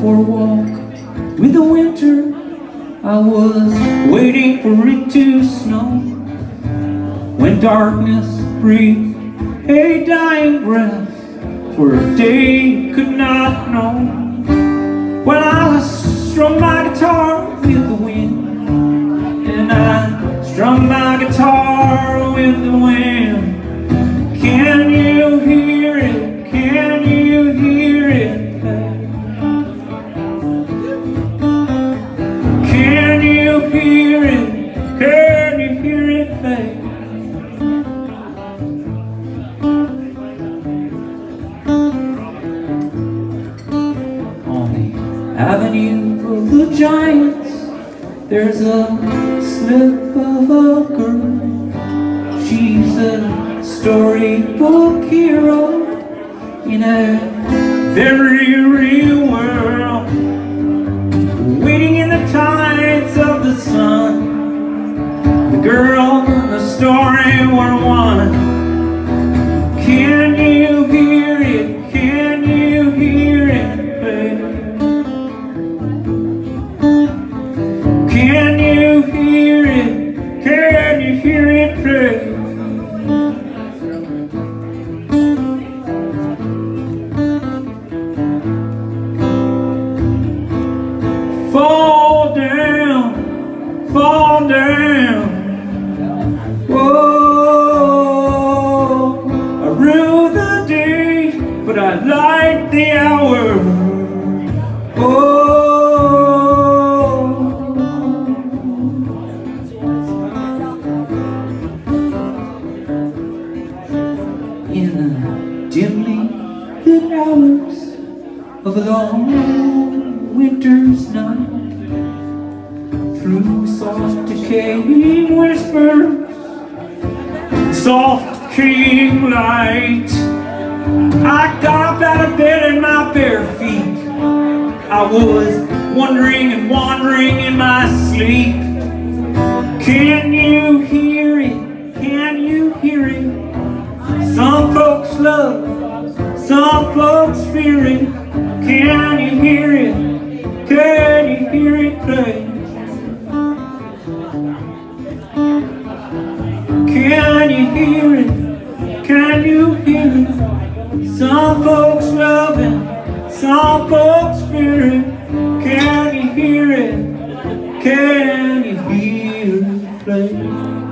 for a walk with the winter. I was waiting for it to snow. When darkness breathed a dying breath For a day could not know. When I strung my guitar with the wind And I strung my guitar with the wind. Can you hear avenue of the giants. There's a slip of a girl. She's a storybook hero In a very real world. Waiting in the tides of the sun. The girl and the story were one. Can you hear fall down. Whoa, I rue the day, but I like the hour. Oh, in the dimly lit hours of a long winter's night decaying whispers soft decaying light I got out of bed in my bare feet I was wondering and wandering in my sleep Can you hear it? Can you hear it? Some folks love, some folks fear it. Can you hear it? Can you hear it hear it? Can you hear it? Some folks love it, some folks fear it. Can you hear it? Can you hear it play?